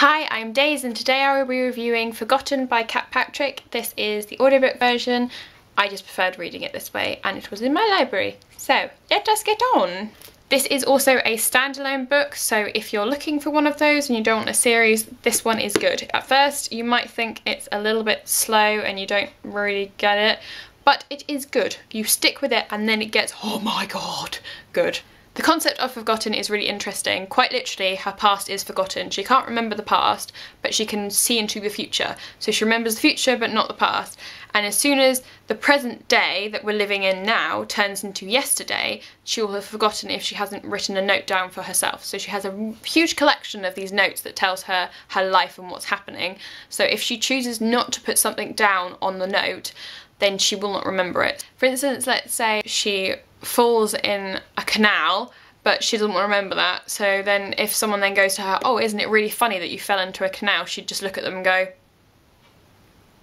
Hi, I'm Daisy and today I will be reviewing Forgotten by Cat Patrick. This is the audiobook version. I just preferred reading it this way and it was in my library. So let us get on. This is also a standalone book, so if you're looking for one of those and you don't want a series, this one is good. At first, you might think it's a little bit slow and you don't really get it, but it is good. You stick with it and then it gets, oh my god, good. The concept of forgotten is really interesting. Quite literally, her past is forgotten. She can't remember the past, but she can see into the future. So she remembers the future, but not the past. And as soon as the present day that we're living in now turns into yesterday, she will have forgotten if she hasn't written a note down for herself. So she has a huge collection of these notes that tells her her life and what's happening. So if she chooses not to put something down on the note, then she will not remember it. For instance, let's say she falls in canal but she doesn't remember that so then if someone then goes to her oh isn't it really funny that you fell into a canal she'd just look at them and go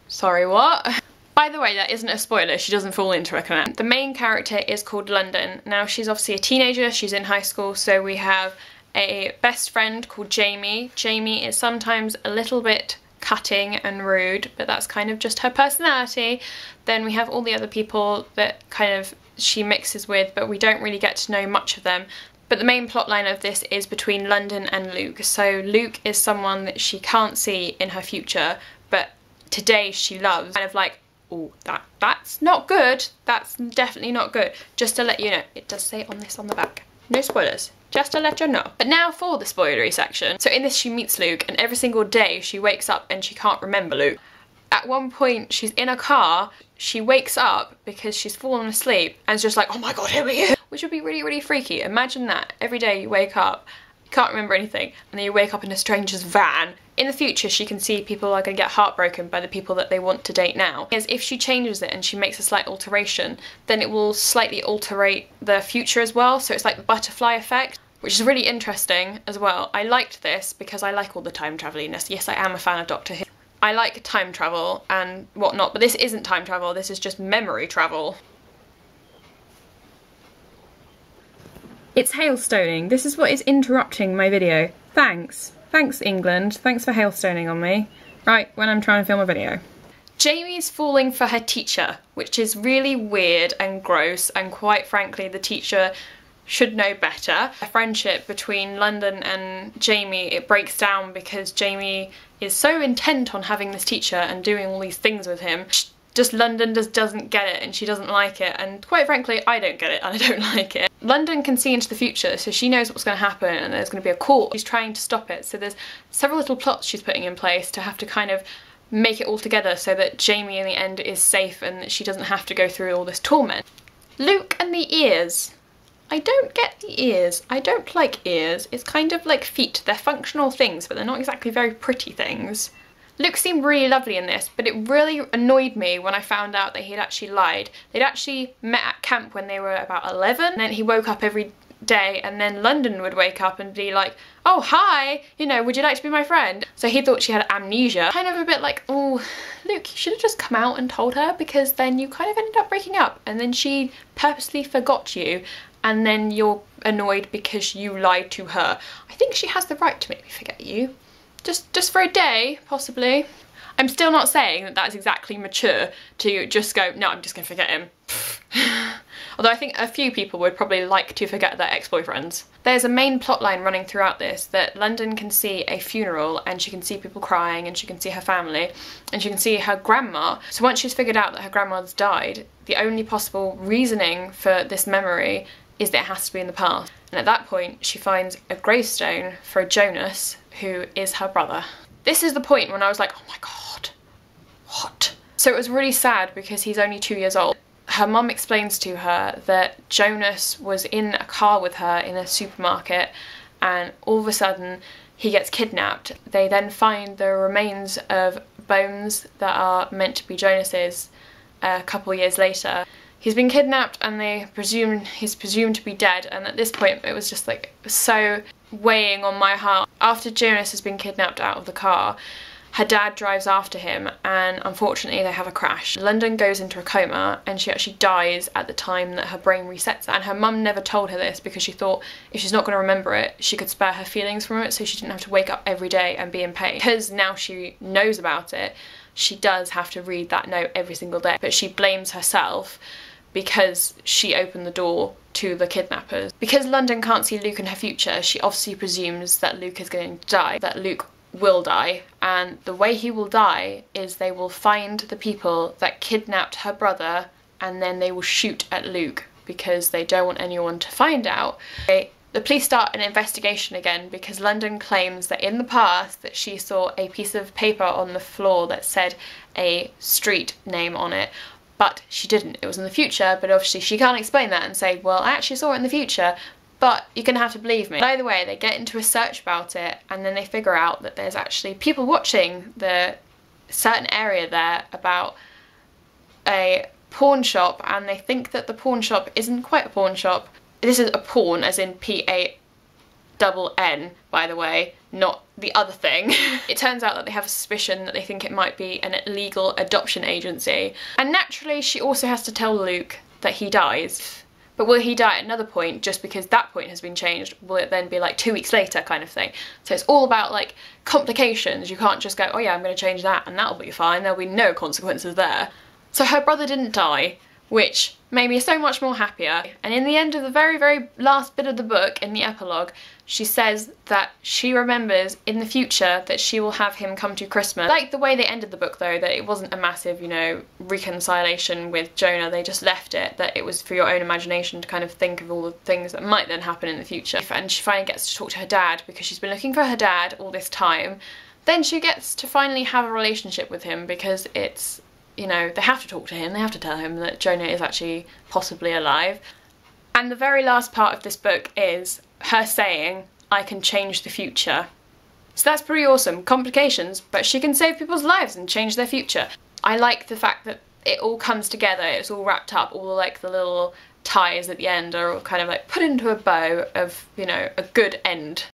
sorry what? By the way, that isn't a spoiler, she doesn't fall into a canal. The main character is called London. Now she's obviously a teenager, she's in high school, so we have a best friend called Jamie. Jamie is sometimes a little bit cutting and rude, but that's kind of just her personality. Then we have all the other people that kind of she mixes with, but we don't really get to know much of them. But the main plotline of this is between London and Luke. So Luke is someone that she can't see in her future, but today she loves. Kind of like, oh, that that's not good. That's definitely not good. Just to let you know, it does say on this on the back. No spoilers just to let you know. But now for the spoilery section. So in this she meets Luke and every single day she wakes up and she can't remember Luke. At one point she's in a car, she wakes up because she's fallen asleep and is just like, oh my god, here we are, Which would be really, really freaky. Imagine that. Every day you wake up, you can't remember anything, and then you wake up in a stranger's van. In the future, she can see people are going to get heartbroken by the people that they want to date now. Because if she changes it and she makes a slight alteration, then it will slightly alterate the future as well. So it's like the butterfly effect which is really interesting as well. I liked this because I like all the time traveliness. Yes, I am a fan of Doctor Who. I like time travel and whatnot, but this isn't time travel, this is just memory travel. It's hailstoning. This is what is interrupting my video. Thanks. Thanks, England. Thanks for hailstoning on me. Right, when I'm trying to film a video. Jamie's falling for her teacher, which is really weird and gross, and quite frankly, the teacher should know better. A friendship between London and Jamie, it breaks down because Jamie is so intent on having this teacher and doing all these things with him. Just London just doesn't get it and she doesn't like it and quite frankly I don't get it and I don't like it. London can see into the future so she knows what's going to happen and there's going to be a court. She's trying to stop it so there's several little plots she's putting in place to have to kind of make it all together so that Jamie in the end is safe and that she doesn't have to go through all this torment. Luke and the ears. I don't get the ears. I don't like ears. It's kind of like feet. They're functional things, but they're not exactly very pretty things. Luke seemed really lovely in this, but it really annoyed me when I found out that he'd actually lied. They'd actually met at camp when they were about 11, and then he woke up every day and then London would wake up and be like, oh hi, you know, would you like to be my friend? So he thought she had amnesia. Kind of a bit like, oh, Luke, you should have just come out and told her because then you kind of ended up breaking up and then she purposely forgot you and then you're annoyed because you lied to her. I think she has the right to make me forget you. Just, just for a day, possibly. I'm still not saying that that's exactly mature to just go, no, I'm just gonna forget him. Although I think a few people would probably like to forget their ex-boyfriends. There's a main plotline running throughout this that London can see a funeral and she can see people crying and she can see her family and she can see her grandma. So once she's figured out that her grandma's died, the only possible reasoning for this memory is that it has to be in the past. And at that point, she finds a gravestone for Jonas, who is her brother. This is the point when I was like, oh my god, what? So it was really sad because he's only two years old. Her mum explains to her that Jonas was in a car with her in a supermarket and all of a sudden he gets kidnapped. They then find the remains of bones that are meant to be Jonas's uh, a couple years later he's been kidnapped and they presume he's presumed to be dead and at this point it was just like so weighing on my heart. After Jonas has been kidnapped out of the car, her dad drives after him and unfortunately they have a crash. London goes into a coma and she actually dies at the time that her brain resets and her mum never told her this because she thought if she's not going to remember it she could spare her feelings from it so she didn't have to wake up every day and be in pain. Because now she knows about it she does have to read that note every single day but she blames herself because she opened the door to the kidnappers. Because London can't see Luke in her future, she obviously presumes that Luke is going to die, that Luke will die, and the way he will die is they will find the people that kidnapped her brother and then they will shoot at Luke because they don't want anyone to find out. the police start an investigation again because London claims that in the past that she saw a piece of paper on the floor that said a street name on it but she didn't. It was in the future, but obviously she can't explain that and say, well, I actually saw it in the future, but you're gonna have to believe me. By the way, they get into a search about it and then they figure out that there's actually people watching the certain area there about a pawn shop and they think that the pawn shop isn't quite a pawn shop. This is a pawn as in P-A double N, by the way, not the other thing. it turns out that they have a suspicion that they think it might be an illegal adoption agency. And naturally, she also has to tell Luke that he dies. But will he die at another point just because that point has been changed? Will it then be like two weeks later kind of thing? So it's all about like complications. You can't just go, oh yeah, I'm going to change that and that'll be fine. There'll be no consequences there. So her brother didn't die, which made me so much more happier. And in the end of the very, very last bit of the book, in the epilogue, she says that she remembers in the future that she will have him come to Christmas. Like the way they ended the book though, that it wasn't a massive, you know, reconciliation with Jonah, they just left it, that it was for your own imagination to kind of think of all the things that might then happen in the future. And she finally gets to talk to her dad because she's been looking for her dad all this time. Then she gets to finally have a relationship with him because it's you know, they have to talk to him, they have to tell him that Jonah is actually possibly alive. And the very last part of this book is her saying, I can change the future. So that's pretty awesome. Complications, but she can save people's lives and change their future. I like the fact that it all comes together, it's all wrapped up, all like the little ties at the end are all kind of like put into a bow of, you know, a good end